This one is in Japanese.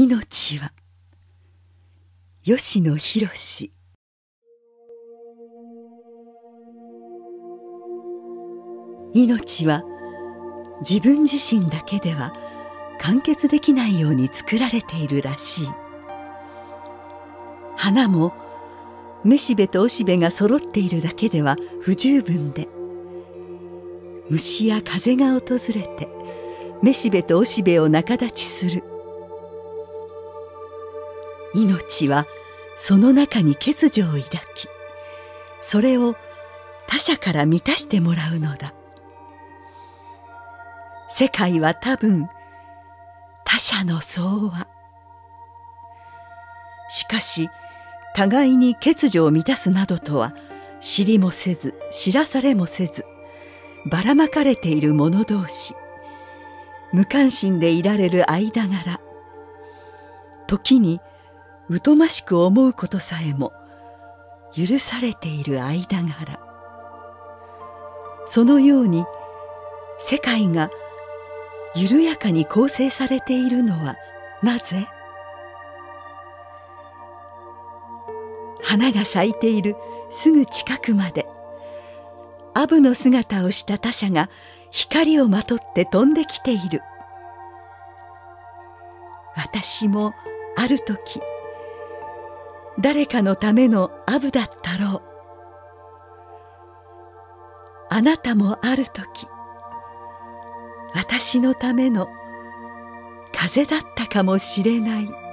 命は。吉野博命は自分自身だけでは完結できないように作られているらしい。花もめしべとおしべが揃っているだけでは不十分で。虫や風が訪れてめしべとおしべを仲立ちする。命はその中に欠如を抱きそれを他者から満たしてもらうのだ。世界は多分他者の相和。しかし互いに欠如を満たすなどとは知りもせず知らされもせずばらまかれている者同士無関心でいられる間柄。時に疎ましく思うことさえも許されている間柄。そのように世界が緩やかに構成されているのはなぜ？花が咲いているすぐ近くまでアブの姿をした他者が光をまとって飛んできている。私もある時誰かのためのアブだったろう。あなたもある時私のための風だったかもしれない。